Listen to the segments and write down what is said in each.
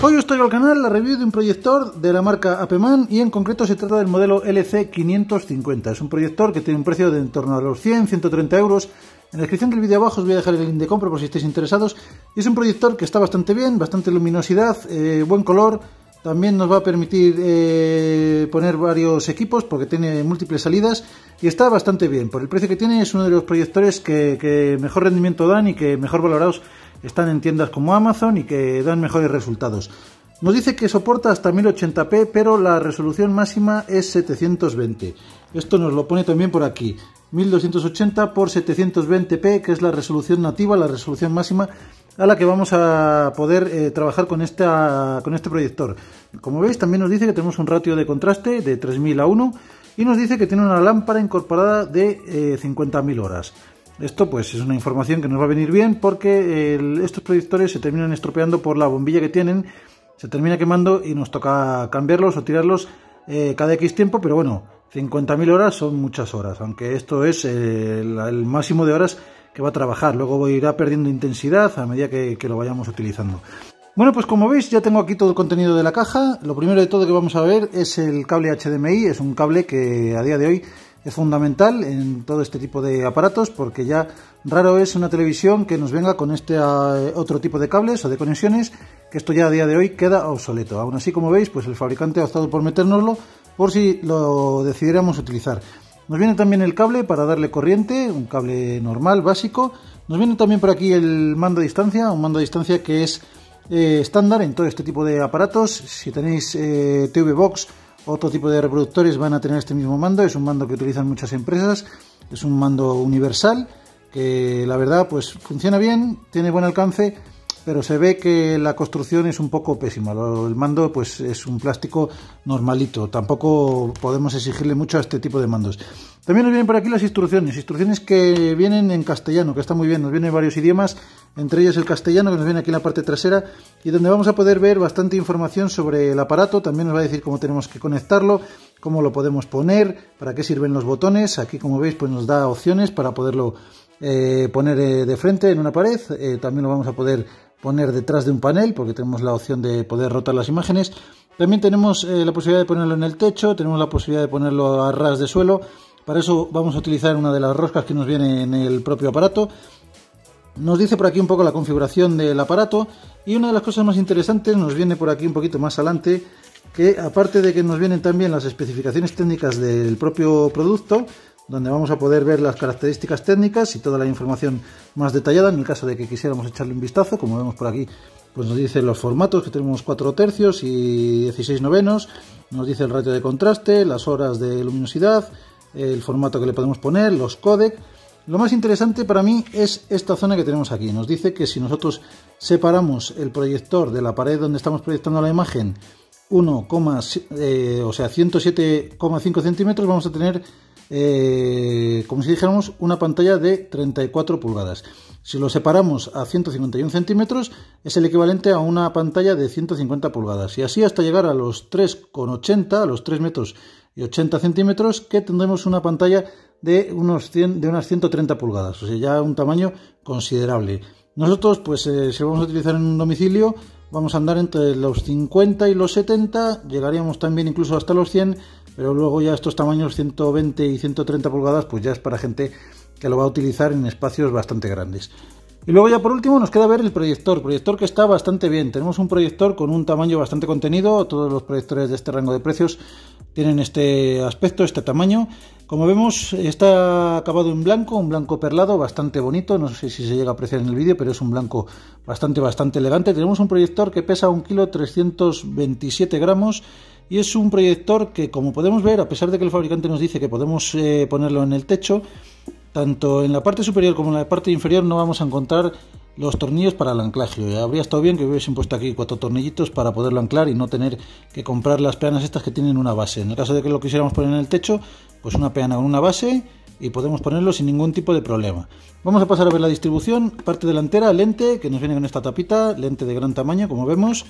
Hoy os traigo al canal la review de un proyector de la marca Apeman y en concreto se trata del modelo LC550. Es un proyector que tiene un precio de en torno a los 100-130 euros. En la descripción del vídeo abajo os voy a dejar el link de compra por si estáis interesados. Es un proyector que está bastante bien, bastante luminosidad, eh, buen color. También nos va a permitir eh, poner varios equipos porque tiene múltiples salidas y está bastante bien. Por el precio que tiene es uno de los proyectores que mejor rendimiento dan y que mejor valorados están en tiendas como Amazon y que dan mejores resultados. Nos dice que soporta hasta 1080p, pero la resolución máxima es 720. Esto nos lo pone también por aquí. 1280 por 720p, que es la resolución nativa, la resolución máxima a la que vamos a poder eh, trabajar con, esta, con este proyector. Como veis, también nos dice que tenemos un ratio de contraste de 3000 a 1 y nos dice que tiene una lámpara incorporada de eh, 50.000 horas. Esto pues es una información que nos va a venir bien porque estos proyectores se terminan estropeando por la bombilla que tienen, se termina quemando y nos toca cambiarlos o tirarlos eh, cada X tiempo, pero bueno, 50.000 horas son muchas horas, aunque esto es eh, el, máximo de horas que va a trabajar, luego irá perdiendo intensidad a medida que, que lo vayamos utilizando. Bueno, pues como veis ya tengo aquí todo el contenido de la caja. Lo primero de todo que vamos a ver es el cable HDMI, es un cable que a día de hoy es fundamental en todo este tipo de aparatos porque ya raro es una televisión que nos venga con este eh, otro tipo de cables o de conexiones que esto ya a día de hoy queda obsoleto. Aún así, como veis, pues el fabricante ha optado por metérnoslo por si lo decidiéramos utilizar. Nos viene también el cable para darle corriente, un cable normal, básico. Nos viene también por aquí el mando a distancia, un mando a distancia que es eh, estándar en todo este tipo de aparatos. Si tenéis eh, TV Box otro tipo de reproductores van a tener este mismo mando, es un mando que utilizan muchas empresas, es un mando universal que la verdad pues funciona bien, tiene buen alcance, pero se ve que la construcción es un poco pésima. El mando pues es un plástico normalito, tampoco podemos exigirle mucho a este tipo de mandos. También nos vienen por aquí las instrucciones, instrucciones que vienen en castellano, que está muy bien, nos vienen varios idiomas, entre ellos el castellano que nos viene aquí en la parte trasera y donde vamos a poder ver bastante información sobre el aparato, también nos va a decir cómo tenemos que conectarlo, cómo lo podemos poner, para qué sirven los botones, aquí como veis pues nos da opciones para poderlo eh, poner eh, de frente en una pared, eh, también lo vamos a poder poner detrás de un panel porque tenemos la opción de poder rotar las imágenes, también tenemos la posibilidad de ponerlo en el techo, tenemos la posibilidad de ponerlo a ras de suelo, para eso vamos a utilizar una de las roscas que nos viene en el propio aparato. Nos dice por aquí un poco la configuración del aparato y una de las cosas más interesantes nos viene por aquí un poquito más adelante que aparte de que nos vienen también las especificaciones técnicas del propio producto, donde vamos a poder ver las características técnicas y toda la información más detallada en el caso de que quisiéramos echarle un vistazo, como vemos por aquí, pues nos dice los formatos que tenemos 4 tercios y 16 novenos, nos dice el ratio de contraste, las horas de luminosidad, el formato que le podemos poner, los codec. Lo más interesante para mí es esta zona que tenemos aquí. Nos dice que si nosotros separamos el proyector de la pared donde estamos proyectando la imagen 1, eh, o sea 107,5 centímetros, vamos a tener, eh, como si dijéramos, una pantalla de 34 pulgadas. Si lo separamos a 151 centímetros, es el equivalente a una pantalla de 150 pulgadas. Y así hasta llegar a los 3,80, a los 3 metros y 80 centímetros, que tendremos una pantalla de, unos de unas 130 pulgadas, o sea, ya un tamaño considerable. Nosotros, pues eh, si lo vamos a utilizar en un domicilio, vamos a andar entre los 50 y los 70, llegaríamos también incluso hasta los 100, pero luego ya estos tamaños 120 y 130 pulgadas, pues ya es para gente que lo va a utilizar en espacios bastante grandes. Y luego ya por último nos queda ver el proyector, proyector que está bastante bien. Tenemos un proyector con un tamaño bastante contenido, todos los proyectores de este rango de precios tienen este aspecto, este tamaño. Como vemos está acabado en blanco, un blanco perlado bastante bonito, no sé si se llega a apreciar en el vídeo, pero es un blanco bastante bastante elegante. Tenemos un proyector que pesa 1 kg 327 gramos y es un proyector que como podemos ver, a pesar de que el fabricante nos dice que podemos eh, ponerlo en el techo, tanto en la parte superior como en la parte inferior no vamos a encontrar los tornillos para el anclaje. Habría estado bien que hubiesen puesto aquí cuatro tornillitos para poderlo anclar y no tener que comprar las peanas estas que tienen una base. En el caso de que lo quisiéramos poner en el techo, pues una peana con una base y podemos ponerlo sin ningún tipo de problema. Vamos a pasar a ver la distribución. Parte delantera, lente, que nos viene con esta tapita, lente de gran tamaño, como vemos.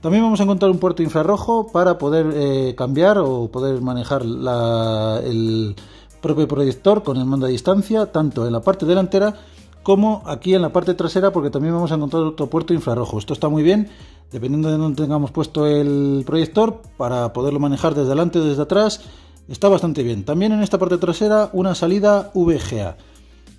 También vamos a encontrar un puerto infrarrojo para poder eh, cambiar o poder manejar el propio proyector con el mando a distancia, tanto en la parte delantera como aquí en la parte trasera, porque también vamos a encontrar otro puerto infrarrojo. Esto está muy bien, dependiendo de dónde tengamos puesto el proyector, para poderlo manejar desde adelante o desde atrás, está bastante bien. También en esta parte trasera una salida VGA.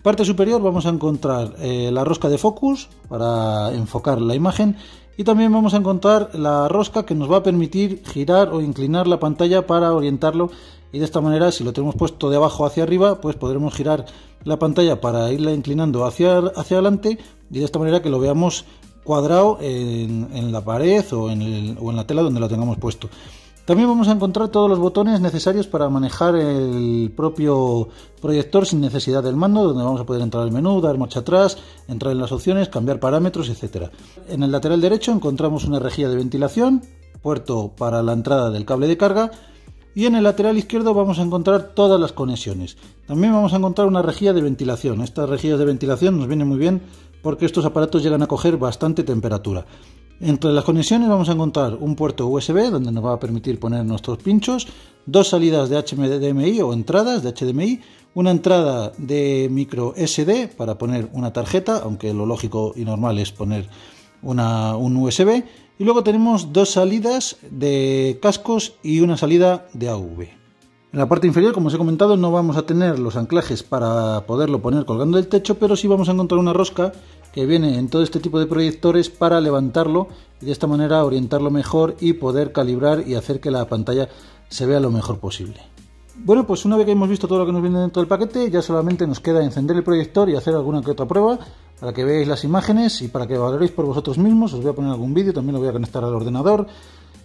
Parte superior vamos a encontrar eh, la rosca de focus para enfocar la imagen y también vamos a encontrar la rosca que nos va a permitir girar o inclinar la pantalla para orientarlo y de esta manera si lo tenemos puesto de abajo hacia arriba pues podremos girar la pantalla para irla inclinando hacia, hacia adelante y de esta manera que lo veamos cuadrado en, la pared o en, o en la tela donde lo tengamos puesto. También vamos a encontrar todos los botones necesarios para manejar el propio proyector sin necesidad del mando, donde vamos a poder entrar al menú, dar marcha atrás, entrar en las opciones, cambiar parámetros, etc. En el lateral derecho encontramos una rejilla de ventilación, puerto para la entrada del cable de carga y en el lateral izquierdo vamos a encontrar todas las conexiones. También vamos a encontrar una rejilla de ventilación. Estas rejillas de ventilación nos vienen muy bien porque estos aparatos llegan a coger bastante temperatura. Entre las conexiones vamos a encontrar un puerto USB donde nos va a permitir poner nuestros pinchos, dos salidas de HDMI o entradas de HDMI, una entrada de micro SD para poner una tarjeta, aunque lo lógico y normal es poner una, un USB, y luego tenemos dos salidas de cascos y una salida de AV. En la parte inferior, como os he comentado, no vamos a tener los anclajes para poderlo poner colgando del techo, pero sí vamos a encontrar una rosca que viene en todo este tipo de proyectores para levantarlo y de esta manera orientarlo mejor y poder calibrar y hacer que la pantalla se vea lo mejor posible. Bueno, pues una vez que hemos visto todo lo que nos viene dentro del paquete, ya solamente nos queda encender el proyector y hacer alguna que otra prueba para que veáis las imágenes y para que valoréis por vosotros mismos. Os voy a poner algún vídeo, también lo voy a conectar al ordenador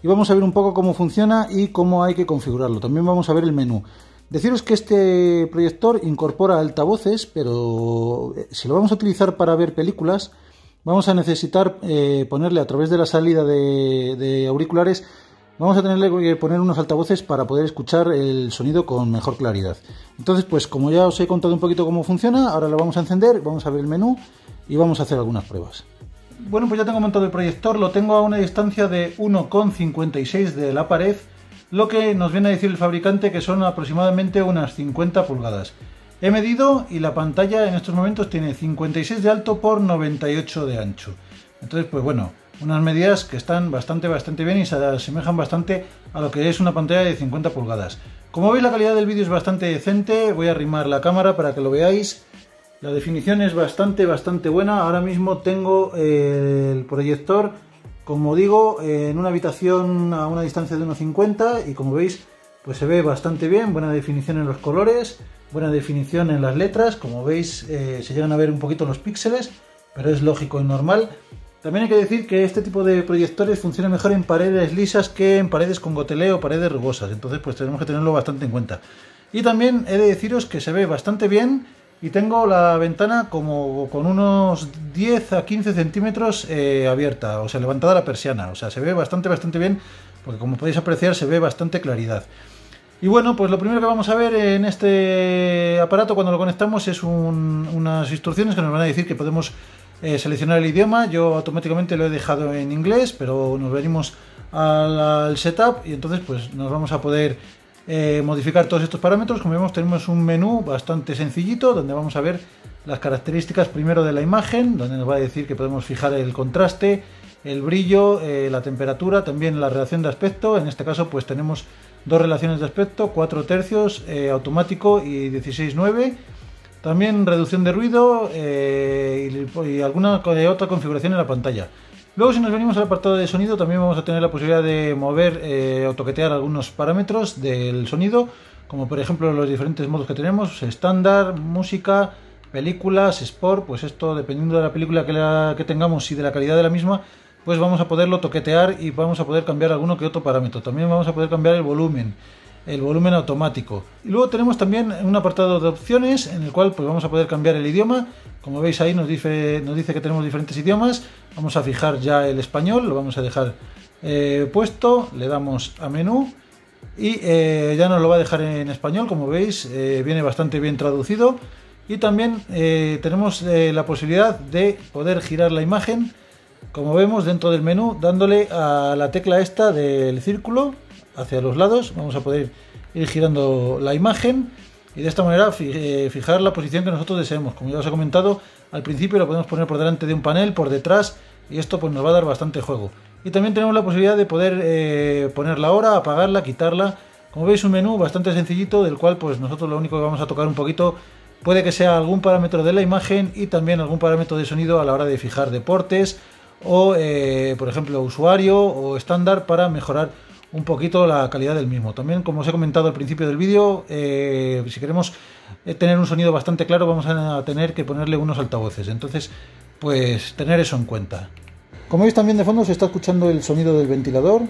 y vamos a ver un poco cómo funciona y cómo hay que configurarlo. También vamos a ver el menú. Deciros que este proyector incorpora altavoces, pero eh, si lo vamos a utilizar para ver películas, vamos a necesitar eh, ponerle a través de la salida de, auriculares, vamos a tenerle que poner unos altavoces para poder escuchar el sonido con mejor claridad. Entonces, pues como ya os he contado un poquito cómo funciona, ahora lo vamos a encender, vamos a ver el menú y vamos a hacer algunas pruebas. Bueno, pues ya tengo montado el proyector, lo tengo a una distancia de 1,56 de la pared lo que nos viene a decir el fabricante que son aproximadamente unas 50 pulgadas. He medido y la pantalla en estos momentos tiene 56 de alto por 98 de ancho. Entonces, pues bueno, unas medidas que están bastante, bastante bien y se asemejan bastante a lo que es una pantalla de 50 pulgadas. Como veis, la calidad del vídeo es bastante decente. Voy a arrimar la cámara para que lo veáis. La definición es bastante, bastante buena. Ahora mismo tengo eh, el proyector como digo, en una habitación a una distancia de 1,50 y como veis, pues se ve bastante bien, buena definición en los colores, buena definición en las letras, como veis eh, se llegan a ver un poquito los píxeles, pero es lógico y normal. También hay que decir que este tipo de proyectores funciona mejor en paredes lisas que en paredes con goteleo o paredes rugosas, entonces pues tenemos que tenerlo bastante en cuenta. Y también he de deciros que se ve bastante bien y tengo la ventana como con unos 10 a 15 centímetros eh, abierta, o sea, levantada la persiana. O sea, se ve bastante, bastante bien, porque como podéis apreciar se ve bastante claridad. Y bueno, pues lo primero que vamos a ver en este aparato cuando lo conectamos es unas instrucciones que nos van a decir que podemos eh, seleccionar el idioma. Yo automáticamente lo he dejado en inglés, pero nos venimos al setup y entonces pues nos vamos a poder eh, modificar todos estos parámetros. Como vemos tenemos un menú bastante sencillito donde vamos a ver las características primero de la imagen, donde nos va a decir que podemos fijar el contraste, el brillo, eh, la temperatura, también la relación de aspecto. En este caso pues tenemos dos relaciones de aspecto, 4 tercios, automático y 16.9. También reducción de ruido y alguna otra configuración en la pantalla. Luego si nos venimos al apartado de sonido también vamos a tener la posibilidad de mover eh, o toquetear algunos parámetros del sonido, como por ejemplo los diferentes modos que tenemos, estándar, música, películas, sport, pues esto dependiendo de la película que, que tengamos y de la calidad de la misma, pues vamos a poderlo toquetear y vamos a poder cambiar alguno que otro parámetro. También vamos a poder cambiar el volumen el volumen automático. Y luego tenemos también un apartado de opciones en el cual pues vamos a poder cambiar el idioma. Como veis ahí nos dice, nos dice que tenemos diferentes idiomas. Vamos a fijar ya el español, lo vamos a dejar eh, puesto, le damos a menú y eh, ya nos lo va a dejar en español, como veis eh, viene bastante bien traducido. Y también tenemos la posibilidad de poder girar la imagen, como vemos dentro del menú, dándole a la tecla esta del círculo hacia los lados. Vamos a poder ir girando la imagen y de esta manera eh, fijar la posición que nosotros deseemos. Como ya os he comentado, al principio lo podemos poner por delante de un panel, por detrás, y esto pues nos va a dar bastante juego. y también tenemos la posibilidad de poder eh, poner la hora, apagarla, quitarla. Como veis un menú bastante sencillito del cual pues nosotros lo único que vamos a tocar un poquito puede que sea algún parámetro de la imagen y también algún parámetro de sonido a la hora de fijar deportes o eh, por ejemplo usuario o estándar para mejorar un poquito la calidad del mismo. También, como os he comentado al principio del vídeo, eh, si queremos eh, tener un sonido bastante claro, vamos a tener que ponerle unos altavoces. Entonces, pues tener eso en cuenta. Como veis también de fondo se está escuchando el sonido del ventilador.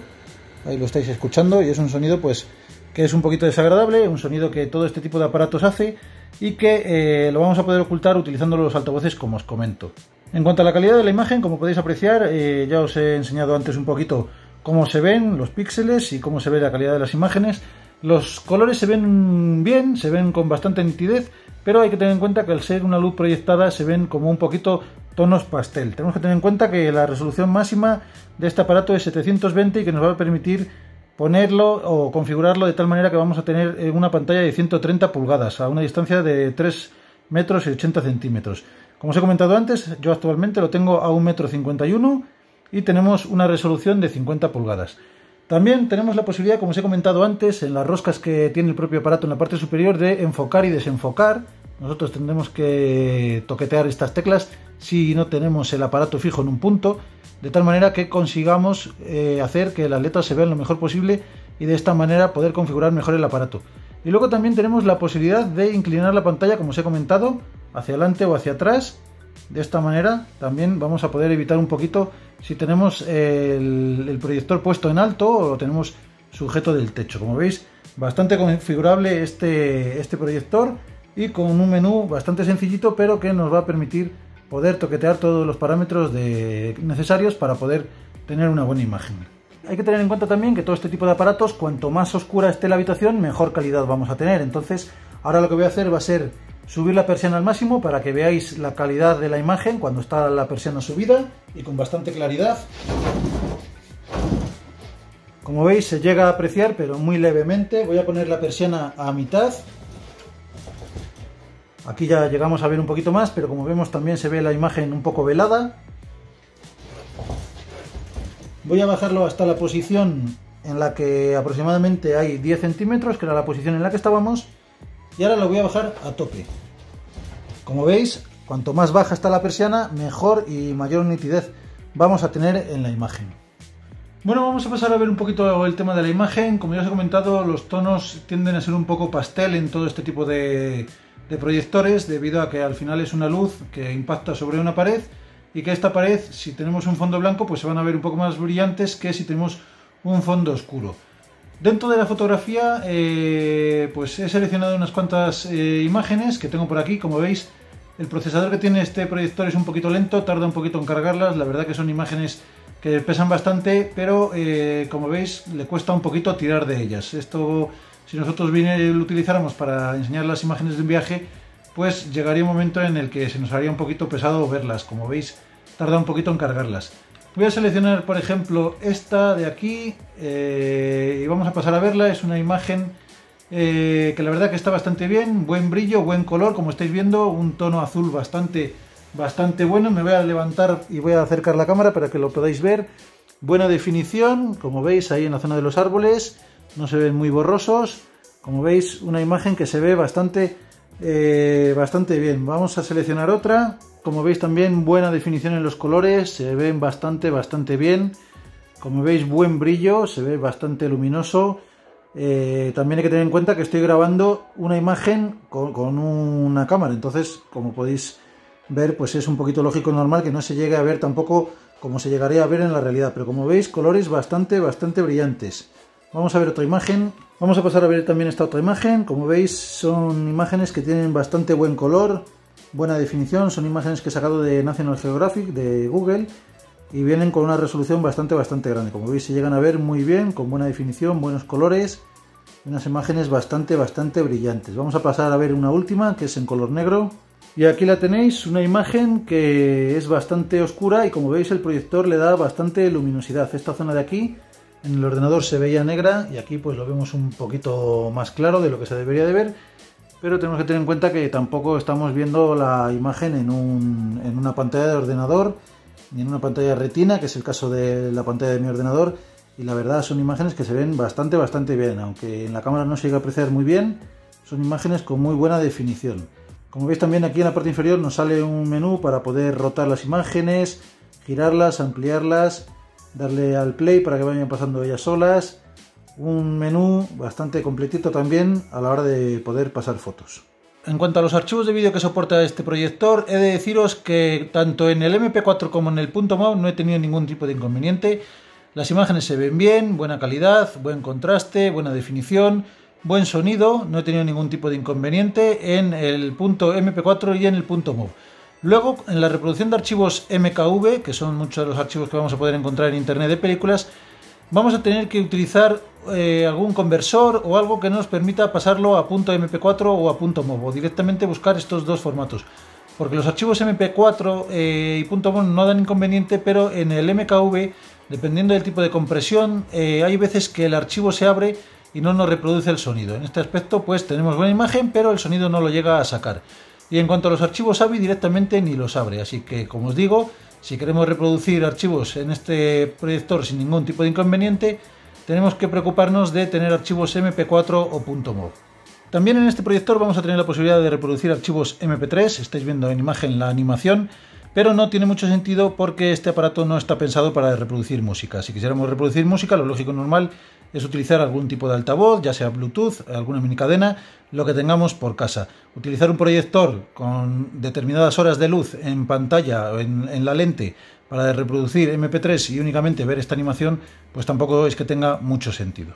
Ahí lo estáis escuchando y es un sonido pues que es un poquito desagradable, un sonido que todo este tipo de aparatos hace y que eh, lo vamos a poder ocultar utilizando los altavoces como os comento. En cuanto a la calidad de la imagen, como podéis apreciar, ya os he enseñado antes un poquito cómo se ven los píxeles y cómo se ve la calidad de las imágenes. Los colores se ven bien, se ven con bastante nitidez, pero hay que tener en cuenta que al ser una luz proyectada se ven como un poquito tonos pastel. Tenemos que tener en cuenta que la resolución máxima de este aparato es 720 y que nos va a permitir ponerlo o configurarlo de tal manera que vamos a tener una pantalla de 130 pulgadas a una distancia de 3 metros y 80 centímetros. Como os he comentado antes, yo actualmente lo tengo a 1,51 metro y tenemos una resolución de 50 pulgadas. También tenemos la posibilidad, como os he comentado antes, en las roscas que tiene el propio aparato en la parte superior, de enfocar y desenfocar. Nosotros tendremos que toquetear estas teclas si no tenemos el aparato fijo en un punto, de tal manera que consigamos eh, hacer que las letras se vean lo mejor posible y de esta manera poder configurar mejor el aparato. Y luego también tenemos la posibilidad de inclinar la pantalla, como os he comentado, hacia adelante o hacia atrás. De esta manera también vamos a poder evitar un poquito si tenemos el, proyector puesto en alto o lo tenemos sujeto del techo. Como veis, bastante configurable este, este proyector y con un menú bastante sencillito, pero que nos va a permitir poder toquetear todos los parámetros necesarios para poder tener una buena imagen. Hay que tener en cuenta también que todo este tipo de aparatos, cuanto más oscura esté la habitación, mejor calidad vamos a tener. Entonces, ahora lo que voy a hacer va a ser subir la persiana al máximo para que veáis la calidad de la imagen cuando está la persiana subida y con bastante claridad. Como veis se llega a apreciar pero muy levemente. Voy a poner la persiana a mitad. Aquí ya llegamos a ver un poquito más, pero como vemos también se ve la imagen un poco velada. Voy a bajarlo hasta la posición en la que aproximadamente hay 10 centímetros, que era la posición en la que estábamos y ahora lo voy a bajar a tope. Como veis, cuanto más baja está la persiana, mejor y mayor nitidez vamos a tener en la imagen. Bueno, vamos a pasar a ver un poquito el tema de la imagen. Como ya os he comentado, los tonos tienden a ser un poco pastel en todo este tipo de, de proyectores, debido a que al final es una luz que impacta sobre una pared y que esta pared, si tenemos un fondo blanco, pues se van a ver un poco más brillantes que si tenemos un fondo oscuro. Dentro de la fotografía, eh, pues he seleccionado unas cuantas eh, imágenes que tengo por aquí. Como veis, el procesador que tiene este proyector es un poquito lento, tarda un poquito en cargarlas. La verdad que son imágenes que pesan bastante, pero eh, como veis, le cuesta un poquito tirar de ellas. Esto, si nosotros lo utilizáramos para enseñar las imágenes de un viaje, pues llegaría un momento en el que se nos haría un poquito pesado verlas. Como veis, tarda un poquito en cargarlas. Voy a seleccionar, por ejemplo, esta de aquí eh, y vamos a pasar a verla. Es una imagen eh, que la verdad que está bastante bien, buen brillo, buen color, como estáis viendo, un tono azul bastante, bastante bueno. Me voy a levantar y voy a acercar la cámara para que lo podáis ver. Buena definición, como veis ahí en la zona de los árboles, no se ven muy borrosos. Como veis, una imagen que se ve bastante, eh, bastante bien. Vamos a seleccionar otra. Como veis también buena definición en los colores, se ven bastante, bastante bien. Como veis buen brillo, se ve bastante luminoso. Eh, también hay que tener en cuenta que estoy grabando una imagen con, una cámara, entonces como podéis ver pues es un poquito lógico normal que no se llegue a ver tampoco como se llegaría a ver en la realidad, pero como veis colores bastante, bastante brillantes. Vamos a ver otra imagen. Vamos a pasar a ver también esta otra imagen. Como veis son imágenes que tienen bastante buen color, buena definición, son imágenes que he sacado de National Geographic, de Google, y vienen con una resolución bastante, bastante grande. Como veis, se llegan a ver muy bien, con buena definición, buenos colores, unas imágenes bastante, bastante brillantes. Vamos a pasar a ver una última, que es en color negro. Y aquí la tenéis, una imagen que es bastante oscura y como veis el proyector le da bastante luminosidad. Esta zona de aquí en el ordenador se veía negra y aquí pues lo vemos un poquito más claro de lo que se debería de ver pero tenemos que tener en cuenta que tampoco estamos viendo la imagen en, una pantalla de ordenador ni en una pantalla retina, que es el caso de la pantalla de mi ordenador. Y la verdad son imágenes que se ven bastante, bastante bien, aunque en la cámara no se llega a apreciar muy bien, son imágenes con muy buena definición. Como veis también aquí en la parte inferior nos sale un menú para poder rotar las imágenes, girarlas, ampliarlas, darle al play para que vayan pasando ellas solas. Un menú bastante completito también a la hora de poder pasar fotos. En cuanto a los archivos de vídeo que soporta este proyector, he de deciros que tanto en el MP4 como en el .mov no he tenido ningún tipo de inconveniente. Las imágenes se ven bien, buena calidad, buen contraste, buena definición, buen sonido, no he tenido ningún tipo de inconveniente en el punto MP4 y en el punto .mov. Luego, en la reproducción de archivos MKV, que son muchos de los archivos que vamos a poder encontrar en internet de películas, vamos a tener que utilizar eh, algún conversor o algo que nos permita pasarlo a punto .mp4 o a punto .mov o directamente buscar estos dos formatos. Porque los archivos MP4 eh, y .mov no dan inconveniente, pero en el MKV, dependiendo del tipo de compresión, eh, hay veces que el archivo se abre y no nos reproduce el sonido. En este aspecto, pues tenemos buena imagen, pero el sonido no lo llega a sacar. Y en cuanto a los archivos AVI, directamente ni los abre. Así que, como os digo, si queremos reproducir archivos en este proyector sin ningún tipo de inconveniente, tenemos que preocuparnos de tener archivos MP4 o .mov. También en este proyector vamos a tener la posibilidad de reproducir archivos MP3, estáis viendo en imagen la animación, pero no tiene mucho sentido porque este aparato no está pensado para reproducir música. Si quisiéramos reproducir música, lo lógico normal es utilizar algún tipo de altavoz, ya sea Bluetooth, alguna mini cadena, lo que tengamos por casa. Utilizar un proyector con determinadas horas de luz en pantalla o en, la lente para reproducir MP3 y únicamente ver esta animación, pues tampoco es que tenga mucho sentido.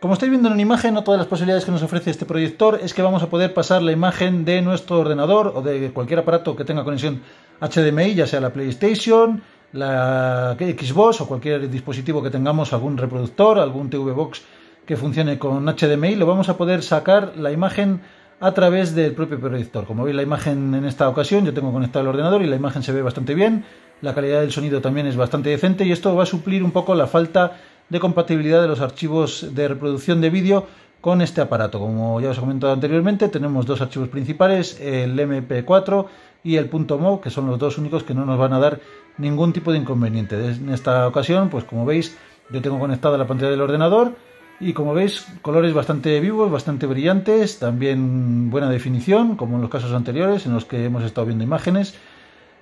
Como estáis viendo en la imagen, otra de las posibilidades que nos ofrece este proyector es que vamos a poder pasar la imagen de nuestro ordenador o de cualquier aparato que tenga conexión HDMI, ya sea la PlayStation, la Xbox o cualquier dispositivo que tengamos, algún reproductor, algún TV Box que funcione con HDMI, lo vamos a poder sacar la imagen a través del propio proyector. Como veis la imagen en esta ocasión, yo tengo conectado el ordenador y la imagen se ve bastante bien, la calidad del sonido también es bastante decente y esto va a suplir un poco la falta de compatibilidad de los archivos de reproducción de vídeo con este aparato. Como ya os he comentado anteriormente, tenemos dos archivos principales, el MP4 y el .mov, que son los dos únicos que no nos van a dar ningún tipo de inconveniente. En esta ocasión, pues como veis, yo tengo conectada la pantalla del ordenador y como veis, colores bastante vivos, bastante brillantes, también buena definición, como en los casos anteriores en los que hemos estado viendo imágenes.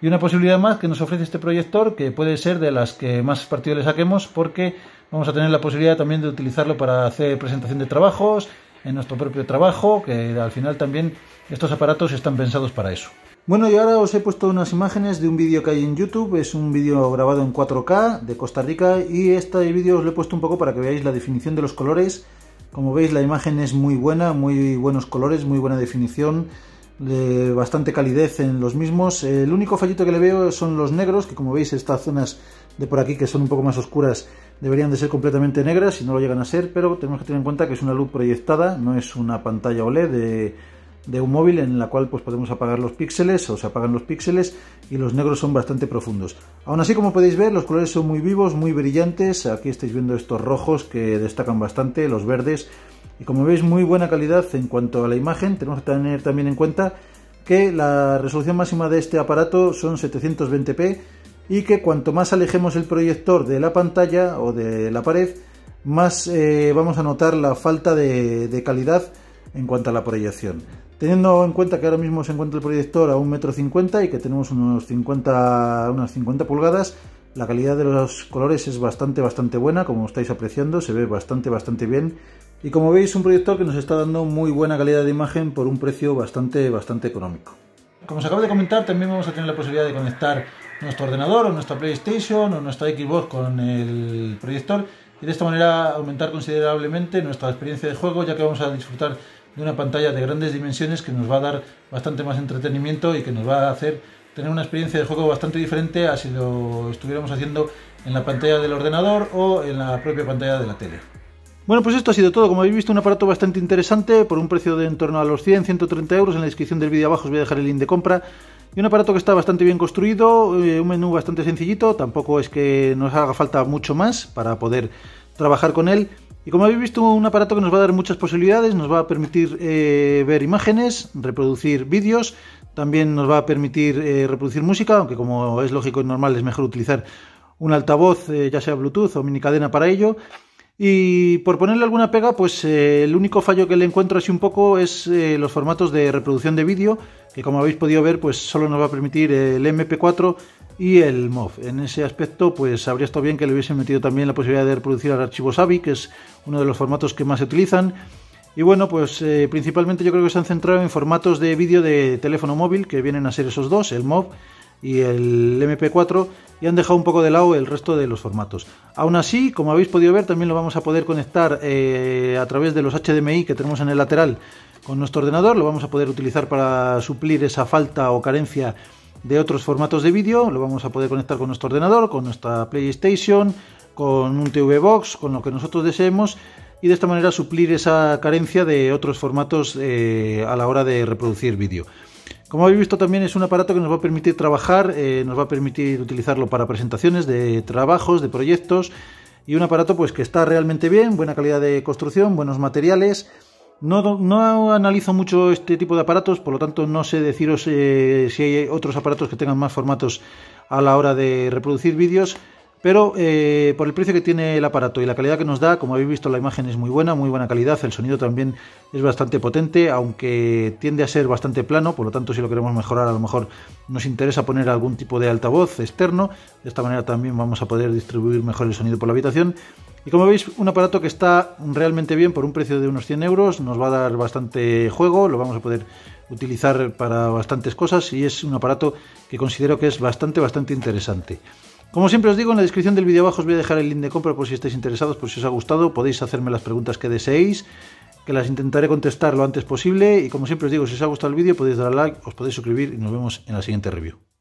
Y una posibilidad más que nos ofrece este proyector, que puede ser de las que más partido le saquemos, porque vamos a tener la posibilidad también de utilizarlo para hacer presentación de trabajos, en nuestro propio trabajo, que al final también estos aparatos están pensados para eso. Bueno, y ahora os he puesto unas imágenes de un vídeo que hay en YouTube. Es un vídeo grabado en 4K de Costa Rica y este vídeo os lo he puesto un poco para que veáis la definición de los colores. Como veis la imagen es muy buena, muy buenos colores, muy buena definición, de bastante calidez en los mismos. El único fallito que le veo son los negros, que como veis estas zonas de por aquí que son un poco más oscuras deberían de ser completamente negras y no lo llegan a ser, pero tenemos que tener en cuenta que es una luz proyectada, no es una pantalla OLED de de un móvil en la cual pues podemos apagar los píxeles o se apagan los píxeles y los negros son bastante profundos. Aún así como podéis ver los colores son muy vivos, muy brillantes, aquí estáis viendo estos rojos que destacan bastante, los verdes y como veis muy buena calidad en cuanto a la imagen, tenemos que tener también en cuenta que la resolución máxima de este aparato son 720p y que cuanto más alejemos el proyector de la pantalla o de la pared, más eh, vamos a notar la falta de, de calidad en cuanto a la proyección. Teniendo en cuenta que ahora mismo se encuentra el proyector a 1,50 m y que tenemos unos 50, unas 50 pulgadas, la calidad de los colores es bastante, bastante buena, como estáis apreciando, se ve bastante, bastante bien. Y como veis, un proyector que nos está dando muy buena calidad de imagen por un precio bastante, bastante económico. Como os acabo de comentar, también vamos a tener la posibilidad de conectar nuestro ordenador o nuestra PlayStation o nuestra Xbox con el proyector y de esta manera aumentar considerablemente nuestra experiencia de juego, ya que vamos a disfrutar de una pantalla de grandes dimensiones que nos va a dar bastante más entretenimiento y que nos va a hacer tener una experiencia de juego bastante diferente a si lo estuviéramos haciendo en la pantalla del ordenador o en la propia pantalla de la tele. Bueno, pues esto ha sido todo. Como habéis visto, un aparato bastante interesante por un precio de en torno a los 100, 130 euros. En la descripción del vídeo abajo os voy a dejar el link de compra. Y un aparato que está bastante bien construido, eh, un menú bastante sencillito. Tampoco es que nos haga falta mucho más para poder trabajar con él. Y como habéis visto, un aparato que nos va a dar muchas posibilidades, nos va a permitir eh, ver imágenes, reproducir vídeos, También nos va a permitir eh, reproducir música, aunque como es lógico y normal es mejor utilizar un altavoz, eh, ya sea Bluetooth o mini cadena para ello. Y por ponerle alguna pega, pues el único fallo que le encuentro así un poco es los formatos de reproducción de vídeo, que como habéis podido ver, pues solo nos va a permitir el MP4 y el MOV. En ese aspecto, pues habría estado bien que le hubiesen metido también la posibilidad de reproducir archivos AVI, que es uno de los formatos que más se utilizan. Y bueno, pues eh, principalmente yo creo que se han centrado en formatos de vídeo de teléfono móvil, que vienen a ser esos dos, el MOV y el MP4, y han dejado un poco de lado el resto de los formatos. Aún así, como habéis podido ver, también lo vamos a poder conectar eh, a través de los HDMI que tenemos en el lateral con nuestro ordenador, lo vamos a poder utilizar para suplir esa falta o carencia de otros formatos de vídeo, lo vamos a poder conectar con nuestro ordenador, con nuestra PlayStation, con un TV Box, con lo que nosotros deseemos y de esta manera suplir esa carencia de otros formatos eh, a la hora de reproducir vídeo. Como habéis visto también es un aparato que nos va a permitir trabajar, eh, nos va a permitir utilizarlo para presentaciones de trabajos, de proyectos y un aparato pues que está realmente bien, buena calidad de construcción, buenos materiales. No, analizo mucho este tipo de aparatos, por lo tanto no sé deciros eh, si hay otros aparatos que tengan más formatos a la hora de reproducir vídeos. Pero eh, por el precio que tiene el aparato y la calidad que nos da, como habéis visto la imagen es muy buena, muy buena calidad, el sonido también es bastante potente, aunque tiende a ser bastante plano, por lo tanto si lo queremos mejorar a lo mejor nos interesa poner algún tipo de altavoz externo, de esta manera también vamos a poder distribuir mejor el sonido por la habitación. Y como veis, un aparato que está realmente bien por un precio de unos 100 euros, nos va a dar bastante juego, lo vamos a poder utilizar para bastantes cosas y es un aparato que considero que es bastante, bastante interesante. Como siempre os digo, en la descripción del vídeo abajo os voy a dejar el link de compra por si estáis interesados, por si os ha gustado, podéis hacerme las preguntas que deseéis, que las intentaré contestar lo antes posible y como siempre os digo, si os ha gustado el vídeo podéis dar like, os podéis suscribir y nos vemos en la siguiente review.